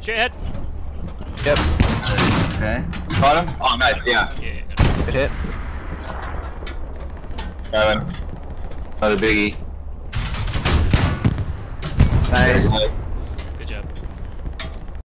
Shoot. Yep. Okay. Caught him? Oh, nice, yeah. Yeah. Good hit. Got him. Another biggie. Nice. Nice.